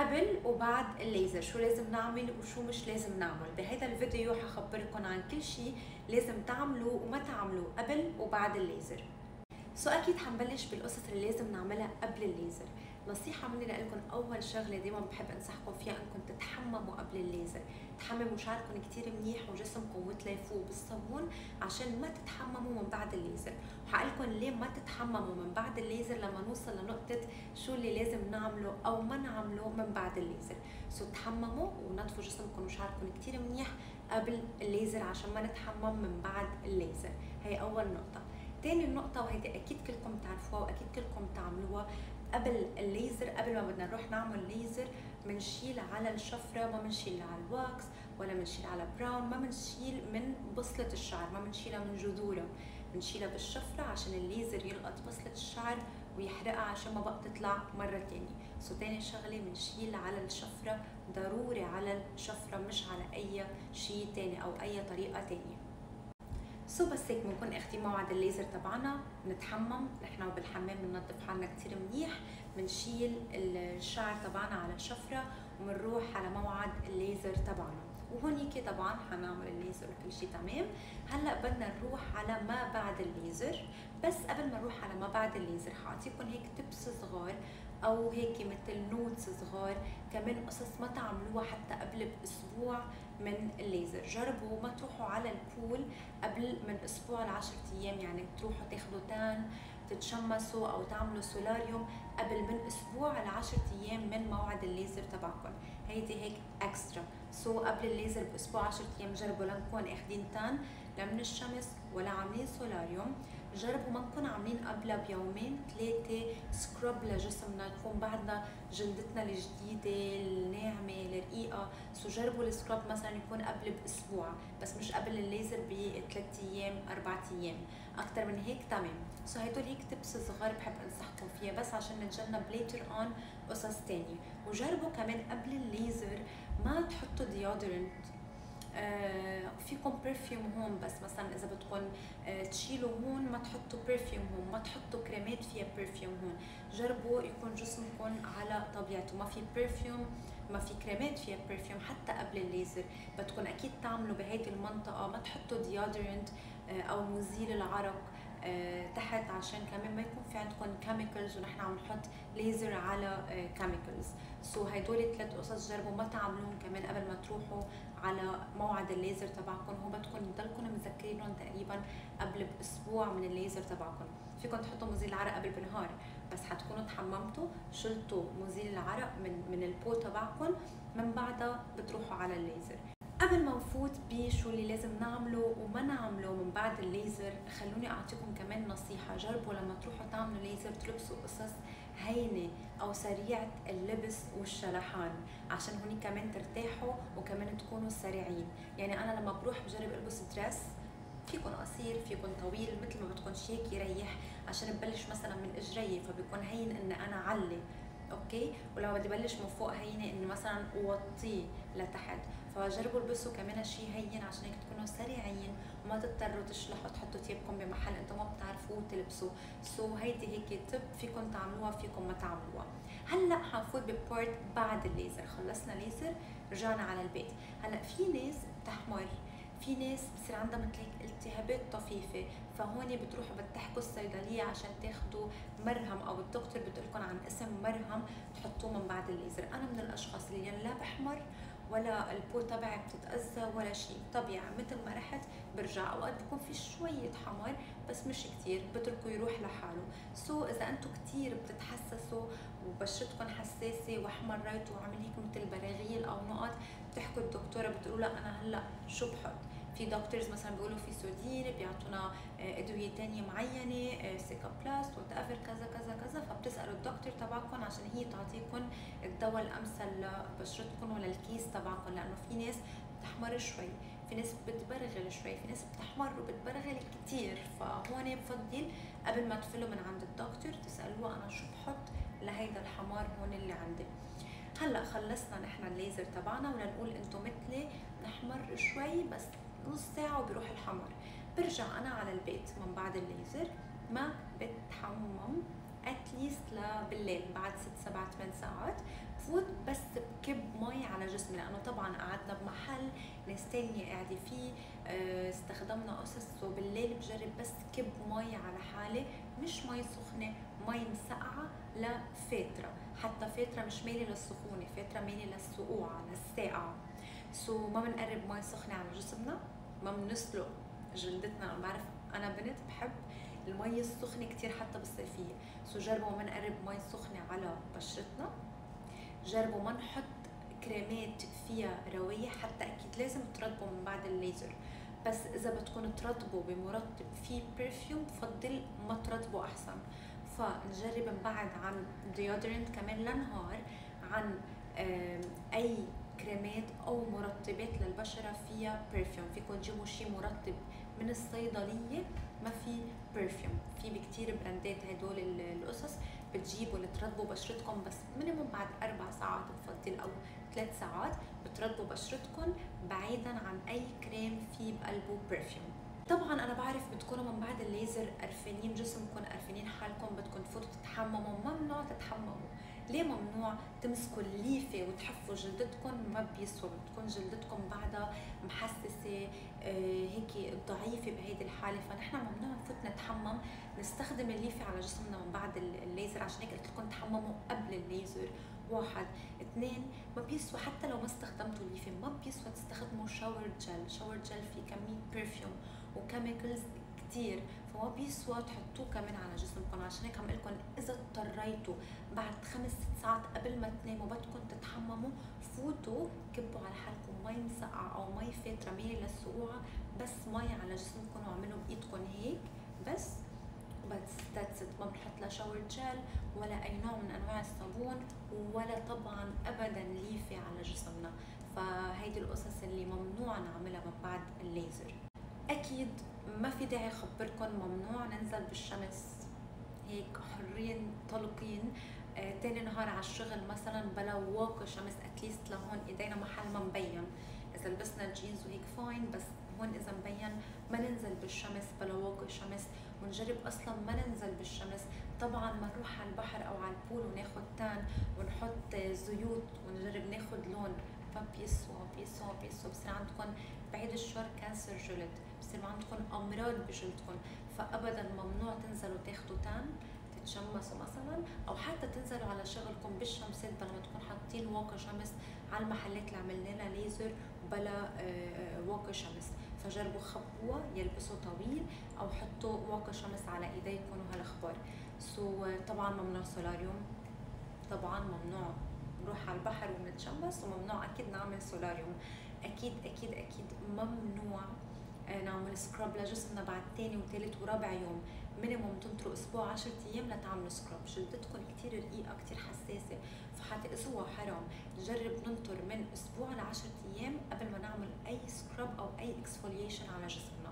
قبل وبعد الليزر شو لازم نعمل وشو مش لازم نعمل. بهذا الفيديو حخبركم عن كل شيء لازم تعملوا وما تعملوا قبل وبعد الليزر. so أكيد حنبلش بالقصص اللي لازم نعملها قبل الليزر. نصيحة مني لكم أول شغلة دايما بحب أنصحكم فيها أنكم تتحمموا قبل الليزر تحمموا شعركم كتير منيح وجسمكم وتليفوه بالصابون عشان ما تتحمموا من بعد الليزر وحقلكم ليه ما تتحمموا من بعد الليزر لما نوصل لنقطة شو اللي لازم نعمله أو ما نعمله من بعد الليزر so تحمموا ونظفوا جسمكم وشعركم كتير منيح قبل الليزر عشان ما نتحمم من بعد الليزر هي أول نقطة. تاني نقطة وهيدي أكيد كلكم تعرفوها وأكيد كلكم تعملوها قبل الليزر قبل ما بدنا نروح نعمل ليزر بنشيل على الشفرة ما بنشيل على ال wax ولا بنشيل على Braun ما بنشيل من بصلة الشعر ما بنشيلها من جذورها. بنشيلها بالشفرة عشان الليزر يلقط بصلة الشعر ويحرقها عشان ما بقى تطلع مرة تانية. so تاني شغلة بنشيل على الشفرة ضروري على الشفرة مش على أي شيء تاني أو أي طريقة تانية. so بس هيك بنكون اخدين موعد الليزر تبعنا بنتحمم نحن بالحمام بننظف حالنا كثير منيح بنشيل الشعر تبعنا على الشفرة وبنروح على موعد الليزر تبعنا. وهونيك طبعا حنعمل الليزر وكل شيء تمام. هلأ بدنا نروح على ما بعد الليزر. بس قبل ما نروح على ما بعد الليزر حاعطيكم هيك tips صغار أو هيك مثل notes صغار. كمان قصص ما تعملوها حتى قبل بأسبوع من الليزر. جربوا ما تروحوا على ال pool قبل من أسبوع لعشرة أيام. يعني تروحوا تاخذوا tan تتشمسوا أو تعملوا solarium قبل من أسبوع لعشرة أيام من موعد الليزر تبعكم. هيدي هيك extra so, قبل الليزر بأسبوع 10 أيام جربوا لا نكون اخذين tan لا من الشمس ولا عاملين solarium جربوا ما نكون عاملين قبلها بيومين ثلاثة scrub لجسمنا يكون بعدنا جلدتنا الجديدة الناعمة الرقيقة so جربوا ال scrub مثلا يكون قبل بأسبوع بس مش قبل الليزر بثلاث أيام أربعة أيام. أكثر من هيك تمام. so هدول هيك tips صغار بحب أنصحكم فيها بس عشان نتجنب later on قصص تانية. وجربوا كمان قبل الليزر ما تحطوا deodorant فيكم perfume هون بس مثلا إذا بدكم آه تشيلوا هون ما تحطوا perfume هون ما تحطوا كريمات فيها perfume هون. جربوا يكون جسمكم على طبيعته. ما في perfume ما في كريمات فيها perfume حتى قبل الليزر. بدكم أكيد تعملوا بهيدي المنطقة. ما تحطوا deodorant آه أو مزيل العرق آه تحت عشان كمان ما يكون في عندكم chemicals ونحن عم نحط ليزر على chemicals so هدول ثلاث قصص جربوا ما تعملوهم كمان قبل ما تروحوا. على موعد الليزر تبعكم. هول بدكم تضلكم مذكرينهم تقريبا قبل بأسبوع من الليزر تبعكم. فيكم تحطوا مزيل العرق قبل بنهار بس حتكونوا تحممتوا شلتوا مزيل العرق من من البو تبعكم من بعدها بتروحوا على الليزر. قبل ما نفوت بشو اللي لازم نعمله وما نعمله من بعد الليزر خلوني أعطيكم كمان نصيحة. جربوا لما تروحوا تعملوا ليزر تلبسوا قصص هينة أو سريعة اللبس والشلحان عشان هوني كمان ترتاحوا وكمان تكونوا سريعين. يعني أنا لما بروح بجرب ألبس dress فيكن قصير فيكن طويل مثل ما بدكم شيك يريح عشان ببلش مثلا من إجري فبيكون هين ان أنا علي. okay؟ ولو بدي بلش من فوق هينة انه مثلا أوطيه لتحت. فجربوا ألبسوا كمان شيء هين عشان هيك تكونوا سريعين وما تضطروا تشلحوا تحطوا تيابكم بمحل أنتم ما بتعرفوه تلبسوا so, هيدي هيك tip فيكم تعملوها فيكم ما تعملوها. هلأ حنفوت ب part بعد الليزر. خلصنا ليزر رجعنا على البيت. هلأ في ناس بتحمر في ناس بصير عندها مثل هيك التهابات طفيفة. فهون بتروحوا بتحكوا الصيدلية عشان تاخذوا مرهم أو الدكتور بتقول لكم عن اسم مرهم تحطوه من بعد الليزر. أنا من الأشخاص اللي لا بحمر ولا البو تبعي بتتأذى ولا شيء. طبيعي مثل ما رحت برجع. أوقات بكون في شوية حمر بس مش كتير بتركه يروح لحاله. so إذا أنتم كتير بتتحسسوا وبشرتكم حساسة واحمريتوا وعمل هيك مثل براغيل أو نقط بتحكوا الدكتورة بتقولوا لا أنا هلأ شو بحط؟ في doctors مثلا بيقولوا في سودين بيعطونا أدوية تانية معينة Cicaplast whatever كذا كذا كذا فبتسالوا الدكتور تبعكم عشان هي تعطيكم الدواء الأمثل لبشرتكم وللكيس تبعكم لأنه في ناس بتحمر شوي في ناس بتبرغل شوي في ناس بتحمر وبتبرغل كتير فهون بفضل قبل ما تفلوا من عند الدكتور تسألوه أنا شو بحط لهيدا الحمار هون اللي عندي. هلأ خلصنا نحن الليزر تبعنا ولنقول أنتم مثلي نحمر شوي بس نص ساعة وبيروح الحمر. برجع أنا على البيت من بعد الليزر ما بتحمم at least لبالليل بعد ست سبع ثمان ساعات. بفوت بس مي على جسمي لأنه طبعا قعدنا بمحل ناس تانية قاعدة فيه آه، استخدمنا قصص. وبالليل بجرب بس كب مي على حالي مش مي سخنة مي مسقعة لفاترة حتى فاترة مش ميلة للسخونة فاترة ميلة للسقوعة للساقعة. so ما بنقرب مي سخنة على جسمنا ما بنسلق جلدتنا. بعرف أنا بنت بحب المي السخنة كتير حتى بالصيفية. so جربوا ما نقرب مي سخنة على بشرتنا. جربوا ما نحط كريمات فيها روايح حتى أكيد لازم ترطبوا من بعد الليزر. بس إذا بدكم ترطبوا بمرطب فيه perfume بفضل ما ترطبوا أحسن. فنجرب نبعد عن deodorant كمان لنهار عن أي كريمات أو مرطبات للبشرة فيها perfume فيكم تجيبوا شيء مرطب من الصيدلية ما في perfume في بكتير براندات هدول القصص بتجيبوا لترطبوا بشرتكم بس minimum بعد أربع ساعات بفضل أو ثلاث ساعات بترطبوا بشرتكم بعيدا عن أي كريم فيه بقلبه perfume طبعا أنا بعرف بتكونوا من بعد الليزر قرفانين جسمكم قرفانين حالكم بدكم تفوتوا تتحمموا ممنوع تتحمموا. ليه ممنوع تمسكوا الليفة وتحفوا جلدتكم ما بيسوى بتكون جلدتكم بعدها محسسة آه، هيك ضعيفة بهيدي الحالة. فنحن ممنوع نفوت نتحمم نستخدم الليفة على جسمنا من بعد الليزر. عشان هيك قلت لكم تحمموا قبل الليزر. واحد. اثنين ما بيسوى حتى لو ما استخدمتوا الليفة ما بيسوى تستخدموا shower gel shower gel فيه كمية perfume و chemicals كتير. فما بيسوى تحطوه كمان على جسمكم عشان هيك عم قلكم إذا اضطريتوا بعد خمس ست ساعات قبل ما تناموا بدكم تتحمموا فوتوا كبوا على حالكم مي مسقعة أو مي فاترة ميلة للسقوعة بس مي على جسمكم واعملوا بإيدكم هيك بس. بس that's ما بنحط لا shower gel ولا أي نوع من أنواع الصابون ولا طبعا ابدا ليفة على جسمنا. فهيدي القصص اللي ممنوع نعملها من بعد الليزر. أكيد ما في داعي أخبركم ممنوع ننزل بالشمس. هيك حرين طلقين. آه تاني نهار على الشغل مثلا بلا واقي شمس at least لهون إيدينا محل ما مبين. إذا لبسنا جينز وهيك fine بس هون إذا مبين ما ننزل بالشمس بلا واقي شمس. ونجرب أصلا ما ننزل بالشمس. طبعا ما نروح على البحر أو على ال pool وناخد tan ونحط زيوت ونجرب ناخد لون. ما بيسوى بيسوى بيسوى بصير عندكم بعيد الشر cancer جلد. بصير عندكم أمراض بجلدكم فابدا ممنوع تنزلوا تاخدوا tan تتشمسوا مثلا أو حتى تنزلوا على شغلكم بالشمسات بلا ما تكون حاطين واقي شمس على المحلات اللي عملنا لها ليزر بلا آه، آه، واقي شمس. فجربوا خبوها يلبسوا طويل أو حطوا واقي شمس على ايديكم وهالاخبار so طبعا ممنوع solarium طبعا ممنوع نروح على البحر ونتشمس وممنوع أكيد نعمل solarium. أكيد أكيد أكيد ممنوع نعمل scrub لجسمنا بعد تاني وثالث ورابع يوم. minimum تنطروا أسبوع 10 أيام لتعملوا scrub جلدتكم كتير رقيقه كتير حساسة فحتقسوها حرام. نجرب ننطر من أسبوع ل 10 أيام قبل ما نعمل أي scrub أو أي exfoliation على جسمنا.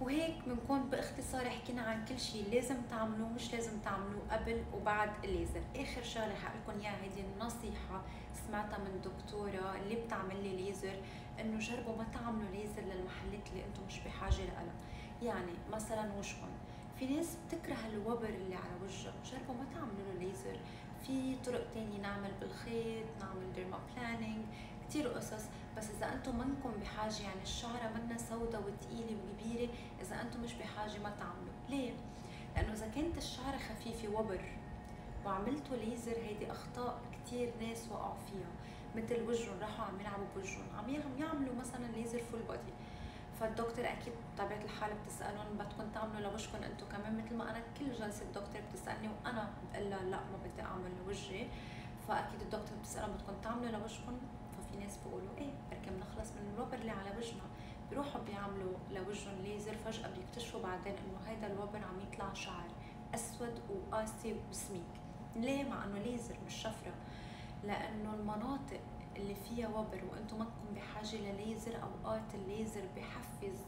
وهيك بنكون باختصار حكينا عن كل شيء لازم تعملوه مش لازم تعملوه قبل وبعد الليزر آخر شغلة حقلكم إياها هيدي النصيحة سمعتها من دكتورة اللي بتعمل لي ليزر إنه جربوا ما تعملوا ليزر للمحلات اللي أنتم مش بحاجة لها. يعني مثلا وشكم في ناس بتكره الوبر اللي على وجهها جربوا ما تعملوا له ليزر. في طرق تانية نعمل بالخيط نعمل dermaplaning كتير قصص. بس إذا أنتم منكم بحاجة يعني الشعرة منا سودة وثقيله وكبيرة إذا أنتم مش بحاجة ما تعملوا ليه؟ لأنه إذا كانت الشعرة خفيفة وبر وعملتوا ليزر هيدي أخطاء كتير ناس وقعوا فيها. مثل وجههم راحوا عم يلعبوا بوجههم. عم يعملوا مثلا ليزر full body فالدكتور أكيد بطبيعة الحال بتسألهم بدكم تعملوا لوجهكم أنتم كمان مثل ما أنا كل جلسة الدكتور بتسألني وأنا بقول لا ما بدي أعمل لوجهي فأكيد الدكتور بتسألهم بدكم تعملوا لوجهكم؟ ففي ناس بيقولوا إيه بركي بنخلص من الوبر اللي على وجهنا. بيروحوا بيعملوا لوجههم ليزر فجأة بيكتشفوا بعدين إنه هيدا الوبر عم يطلع شعر أسود وقاسي وسميك. ليه؟ مع إنه ليزر مش شفرة. لأنه المناطق اللي فيها وبر وأنتم ماكم بحاجة لليزر اوقات الليزر بحفز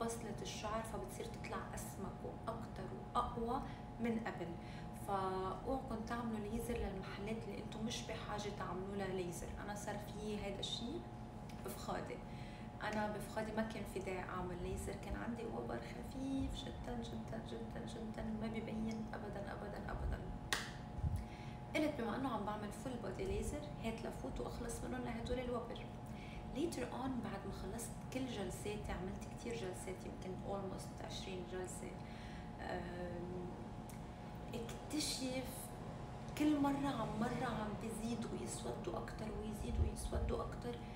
بصلة الشعر فبتصير تطلع أسمك وأكتر وأقوى من قبل. فأوعكم تعملوا ليزر للمحلات اللي أنتم مش بحاجة تعملوا لها ليزر. أنا صار في هذا الشيء بفخادي. أنا بفخادي ما كان في داعي أعمل ليزر كان عندي وبر خفيف جدا جدا جدا جدا ما ببين ابدا ابدا. قلت بما إنه عم بعمل full body ليزر هات لفوت وأخلص منهم لهدول الوبر. later on بعد ما خلصت كل جلساتي عملت كتير جلسات يمكن almost 20 جلسة. اكتشف كل مرة عم مرة عم بيزيدوا يسودوا أكتر ويزيدوا يسودوا أكتر. آه،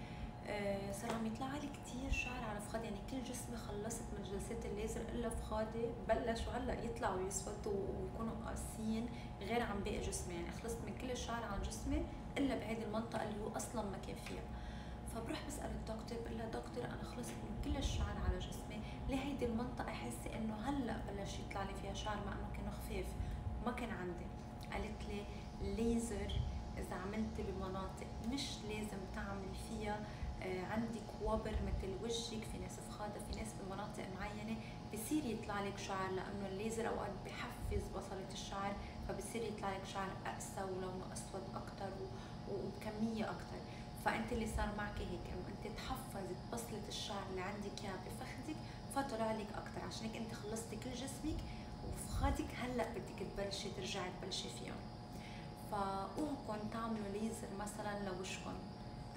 صار عم يطلع لي كثير شعر على فخادي. يعني كل جسمي خلصت من جلسات الليزر إلا فخادي. بلشوا هلأ يطلعوا يسودوا ويكونوا قاسيين غير عن باقي جسمي. يعني خلصت من كل الشعر عن جسمي إلا بهيدي المنطقة اللي هو أصلا ما كان فيها. فبروح بسأل الدكتور بقول لها دكتور أنا خلصت من كل الشعر على جسمي. ليه هيدي المنطقة احس إنه هلأ بلش يطلع لي فيها شعر مع إنه كانوا خفاف ما كان عندي. قالت لي ليزر إذا عملت بمناطق مش لازم تعمل فيها آه، عندك وبر مثل وجهك في ناس فخادة في ناس بمناطق معينة بصير يطلع لك شعر لأنه الليزر اوقات بحفز بصلة الشعر فبصير يطلع لك شعر أقسى ولونه أسود أكثر وبكمية أكثر فأنت اللي صار معك هيك إنه أنت تحفزت بصلة الشعر اللي عندك إياها بفخذك فطلع لك أكثر عشان هيك أنت خلصتي كل جسمك وفخادك هلأ بدك تبلشي ترجعي تبلشي فيهم فأوعكم تعملوا ليزر مثلا لوشكم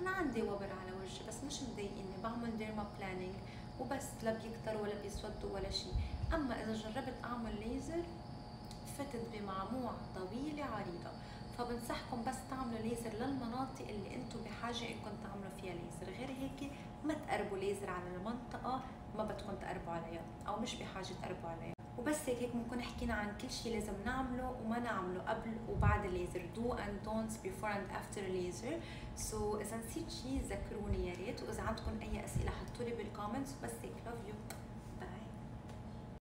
أنا عندي وبر على وجهي بس مش مضايقني بعمل dermaplaning وبس لا بيكتر ولا بيسودوا ولا شيء أما إذا جربت أعمل ليزر فتت بمعموع طويلة عريضة. فبنصحكم بس تعملوا ليزر للمناطق اللي أنتم بحاجة إنكم تعملوا فيها ليزر غير هيك ما تقربوا ليزر على المنطقة ما بدكم تقربوا عليها أو مش بحاجة تقربوا عليها. وبس هيك هيك بنكون حكينا عن كل شيء لازم نعمله وما نعمله قبل وبعد الليزر. Do and don'ts before and after laser. so إذا نسيت شيء ذكروني يا ريت. وإذا عندكم أي أسئلة حطوا لي بال comments بس هيك love you.